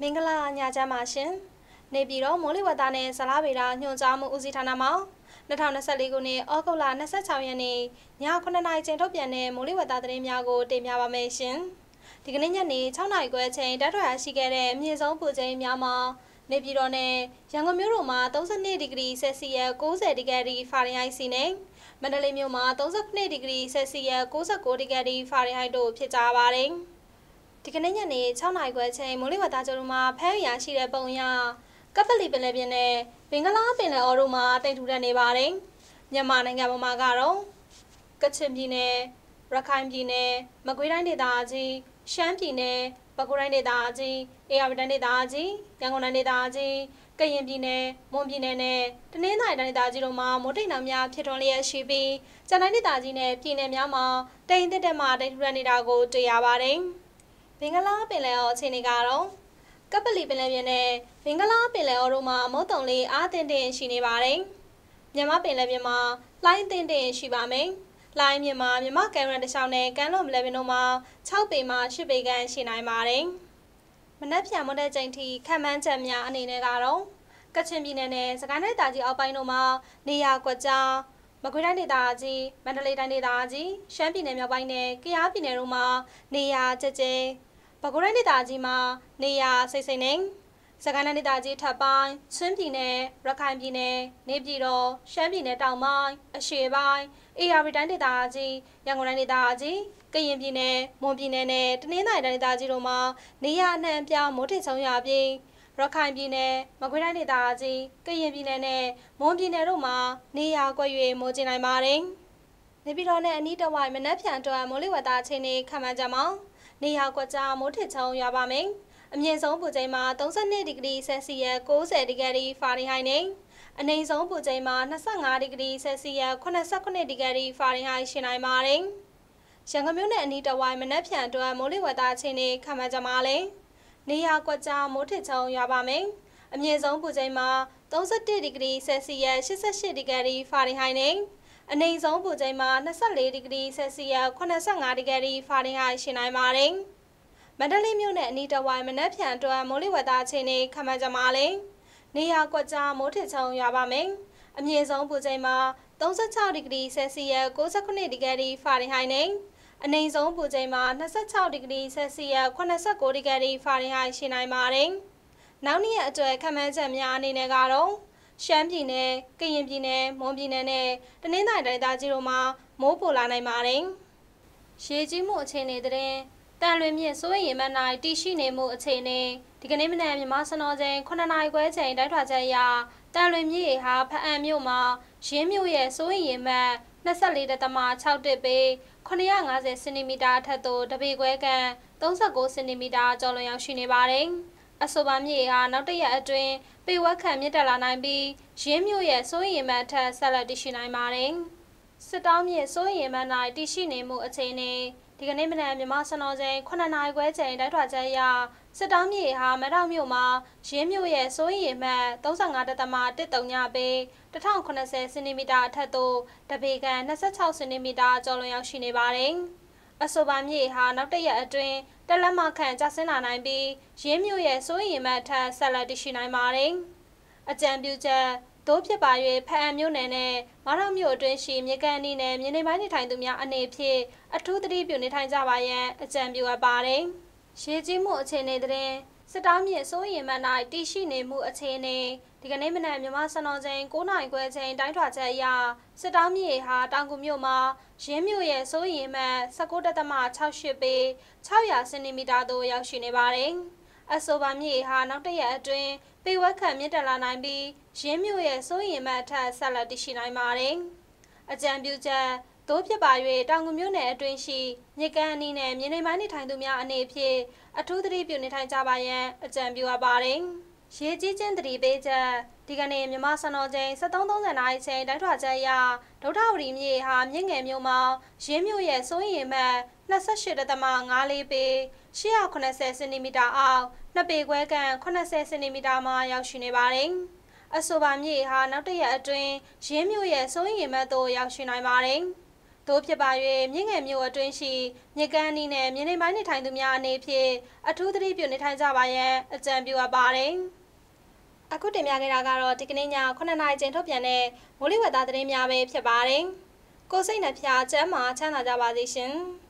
မင်္ဂလာညချမ်းပါရှင်။နေပြည်တော်မိုးလေဝသနဲ့ဇလားဗေဒညွှန်ကြားမှုဦးစီးဌာနမှ2024ခုနှစ်ဩဂုတ်လ26ရက်နေ့ည9:00နာရီချိန်ထုတ်ပြန်တဲ့မိုးလေဝသသတင်းများကိုတင်ပြပါမယ်ရှင်။ဒီကနေ့ညနေ6:00နာရီခွဲချိန်တက်ထွက်ရရှိခဲ့တဲ့အမြင့်ဆုံးပူချိန်များမှာနေပြည်တော်နဲ့ရန်ကုန်မြို့တို့မှာ32ဒီဂရီဆယ်စီယပ်90ဒီဂရီဖာရင်ဟိုက်စီနဲ့မန္တလေးမြို့မှာ39ဒီဂရီဆယ်စီယပ်69ဒီဂရီဖာရင်ဟိုက်တို့ဖြစ်ကြပါတယ်။ ဒီကနေ့ညနေ6နာရီခွဲချိန်မိုးလေဝသကြိုးတို့မှာဖမ်းရရှိတဲ့ပုံအရကပလီပင်လယ်ပြင်နဲ့ဘင်္ဂလားပင်လယ်အော်တို့မှာတိတ်ထူထပ်နေပါတယ်။မြန်မာနိုင်ငံပေါ်မှာကတော့ကချင်ပြည်နယ်ရခိုင်ပြည်နယ်မကွေးတိုင်းဒေသကြီးရှမ်းပြည်နယ်ပဲခူးတိုင်းဒေသကြီးအေရဝတီတိုင်းဒေသကြီးရန်ကုန်တိုင်းဒေသကြီးကရင်ပြည်နယ်မွန်ပြည်နယ်နဲ့တနင်္သာရီတိုင်းဒေသကြီးတို့မှာမိုးတိမ်နှောင်များဖြစ်ထွန်းလျက်ရှိပြီးကျန်တိုင်းဒေသကြီးနဲ့ပြည်နယ်များမှာတိမ်တက်တက်မှတိမ်ထူထပ်နေတာကိုတွေ့ရပါတယ်။ဘ င်္ဂလားပင်လယ်အော်အခြေအနေကတော့ကပလီပင်လယ်ပြင်နဲ့ဘင်္ဂလားပင်လယ်အော်တို့မှာမုတ်တုံလေးအားတင်တင်ရှိနေပါတယ်။မြန်မာပင်လယ်ပြင်မှာလှိုင်းတင်တင်ရှိပါမယ်။လှိုင်းမြမှာမြန်မာကမ်းရန်တခြားနဲ့ကမ်းလွန်ပင်လယ်ပြင်တို့မှာ6ပေမှ10ပေခန့်ရှိနိုင်ပါတယ်။မနက်ဖြန်မွန်းတဲ့ချိန်ထိခံမှန်းချက်များအနေနဲ့ကတော့ကချင်ပြည်နယ်နဲ့စကိုင်းတိုင်းတာကြီးအောက်ပိုင်းတို့မှာနေရာကွက်ကြားမကွေးတိုင်းဒေသကြီးမန္တလေးတိုင်းဒေသကြီးရှမ်းပြည်နယ်မြောက်ပိုင်းနဲ့ကယားပြည်နယ်တို့မှာနေရာကျကျ ပဲခူးတိုင်းဒေသကြီးမှာနေရာစိတ်စိတ်နေစကိုင်းတိုင်းဒေသကြီးထပ်ပိုင်းချင်းပြည်နယ်ရခိုင်ပြည်နယ်နေပြည်တော်ရှမ်းပြည်နယ်တောင်ပိုင်းအရှေ့ပိုင်းအေရပြည်တိုင်းဒေသကြီးရန်ကုန်တိုင်းဒေသကြီးကရင်ပြည်နယ်မွန်ပြည်နယ်နဲ့တနင်္သာရီတိုင်းဒေသကြီးတို့မှာနေရာအနှံ့ပြမိုးထစ်ချုံရပြီးရခိုင်ပြည်နယ်မကွေးတိုင်းဒေသကြီးကရင်ပြည်နယ်နဲ့မွန်ပြည်နယ်တို့မှာနေရာကွက်၍မိုးကျင်နိုင်ပါတယ်။နေပြည်တော်နဲ့အနီးတစ်ဝိုက်မနက်ဖြန်အတွက်မိုးလေဝသအခြေအနေခန့်မှန်းကြမှာ နေရာကွက်ကြားမိုးထစ်ချုံရွာပါမယ်။အမြင့်ဆုံးပူချိန်မှာ32ဒီဂရီဆယ်စီယပ်90ဒီဂရီဖာရင်ဟိုက်နဲ့အနိမ့်ဆုံးပူချိန်မှာ25ဒီဂရီဆယ်စီယပ်89ဒီဂရီဖာရင်ဟိုက်ရှိနိုင်ပါတယ်။ရန်ကုန်မြို့နယ်အနီးတစ်ဝိုက်မနက်ဖြန်အတွက်မိုးလေဝသအခြေအနေခန့်မှန်းကြမှာလဲ။နေရာကွက်ကြားမိုးထစ်ချုံရွာပါမယ်။အမြင့်ဆုံးပူချိန်မှာ31ဒီဂရီဆယ်စီယပ်88ဒီဂရီဖာရင်ဟိုက်နဲ့ အနိမ့်ဆုံးပူချိန်မှာ24ဒီဂရီဆယ်စီယပ်85ဒီဂရီဖာရင်ဟိုက်ရှိနိုင်ပါတယ်။မန္တလေးမြို့နယ်အနီးတစ်ဝိုင်းမနက်ဖြန်အတွက်မိုးလေဝသအခြေအနေခန့်မှန်းကြမှာလဲ။နေရာကွက်ကြားမိုးထစ်ချုံရွာပါမယ်။အမြင့်ဆုံးပူချိန်မှာ36ဒီဂရီဆယ်စီယပ်69ဒီဂရီဖာရင်ဟိုက်နဲ့အနိမ့်ဆုံးပူချိန်မှာ26ဒီဂရီဆယ်စီယပ်89ဒီဂရီဖာရင်ဟိုက်ရှိနိုင်ပါတယ်။နောက်နေ့အတွက်ခန့်မှန်းချက်များအနေနဲ့ကတော့ ရှမ်းပြည်နယ်၊ကရင်ပြည်နယ်၊မွန်ပြည်နယ်နဲ့တနင်္သာရီတိုင်းသားကြီးတို့မှာမိုးပိုလာနိုင်ပါတယ်။ရေကြီးမှုအခြေအနေတဲ့တန်လွင်မြင့်စိုးရင်မနိုင်တရှိနေမှုအခြေအနေဒီကနေ့မနက်မြန်မာစံတော်ချိန်9နာရီခွဲချိန်တိုက်ထွာချက်အရတန်လွင်မြင့်ဟာဖအံမြို့မှာရင်းမြို့ရဲ့စိုးရင်မတ်24.6တစ်ပေ950စင်တီမီတာအထက်သို့တပေခွဲခန့်39စင်တီမီတာကျော်လွန်ရောက်ရှိနေပါတယ်။ အဆိုပါမြေဟာနောက်တရက်အတွင်းပေဝက်ခံမြင့်တက်လာနိုင်ပြီးရင်းမြို့ရဲ့စိုးရင်မှတ်ထက်ဆက်လက်တည်ရှိနိုင်ပါတယ်။စစ်တောင်းမြေစိုးရင်မှတ်၌တည်ရှိနေမှုအခြေအနေဒီကနေ့မနက်မြန်မာစံတော်ချိန်9နာရီခွဲချိန်တိုက်ထွာချက်အရစစ်တောင်းမြေဟာမထောက်မြို့မှာရင်းမြို့ရဲ့စိုးရင်မှတ်35.13ညပေး1080စင်တီမီတာအထက်သို့တပေကန်26စင်တီမီတာကျော်လွန်ရောက်ရှိနေပါတယ်။အဆိုပါမြေဟာနောက်တရက်အတွင်း တလက်မခန့်ကျဆင်းလာနိုင်ပြီးရင်းမြို့ရဲ့စိုးရင်မှတ်ထက်ဆက်လက်တရှိနိုင်ပါတယ်။အကြံပြုချက်သို့ဖြစ်ပါ၍ဖအံမြို့နယ်နဲ့မထောင်မြို့အတွင်းရှိမြေကန်အနီးနဲ့မြေနေပိုင်းနေထိုင်သူများအနေဖြင့်အထူးသတိပြုနေထိုင်ကြပါရန်အကြံပြုအပ်ပါတယ်။ရေကြီးမှုအခြေအနေတဲ့ စစ်တောင်းမြေစိုးရင်မှတ်၌တည်ရှိနေမှုအခြေအနေဒီကနေ့မနက်မြန်မာစံတော်ချိန်9နာရီခွဲချိန်တိုင်းထွာချက်အရစစ်တောင်းမြေဟာတောင်ကူမြို့မှာရင်းမြို့ရဲ့စိုးရင်မှတ်19.68ပေ600စင်တီမီတာသို့ရောက်ရှိနေပါတယ်။အဆိုပါမြေဟာနောက်တရက်အတွင်းပေဝက်ခံမြင့်တက်လာနိုင်ပြီးရင်းမြို့ရဲ့စိုးရင်မှတ်အထက်ဆက်လက်တည်ရှိနိုင်ပါတယ်။အကြံပြုချက် သို့ဖြစ်ပါ၍တောင်ငူမြို့နယ်အတွင်းရှိမြေကန်အနီးနဲ့မြေနေပိုင်းနေထိုင်သူများအနေဖြင့်အထူးသတိပြုနေထိုင်ကြပါရန်အကြံပြုအပ်ပါတယ်။ရေကြီးခြင်းတတိပေးချက်ဒီကနေ့မြမစံတော်ချိန်73:30နာရီချိန်တိုက်ထွာချက်အရဒုထဝရီမြေဟာမြင့်ငယ်မြို့မှာရင်းမြို့ရဲ့စိုးရင်မှတ်28.54ပေ880စင်တီမီတာအောက်နှစ်ပေခွဲခန့်80စင်တီမီတာမှာရောက်ရှိနေပါတယ်။အဆိုပါမြေဟာနောက်တရက်အတွင်းရင်းမြို့ရဲ့စိုးရင်မှတ်သို့ရောက်ရှိနိုင်ပါတယ်။ တို့ဖြစ်ပါ၍မြင့်ငယ်မျိုးအတွင်းရှိမြေကမ်းအနီးနဲ့မြေနေပိုင်းနေထိုင်သူများအနေဖြင့်အထူးသတိပြုနေထိုင်ကြပါရန်အကြံပြုအပ်ပါတယ်။အခုတင်ပြခဲ့တာကတော့ဒီကနေ့ည9နာရီချိန်ထုတ်ပြန်တဲ့မိုးလေဝသသတင်းများပဲဖြစ်ပါတယ်။ကိုစိတ်နှဖျားကျမ်းမာချမ်းသာကြပါစေရှင်။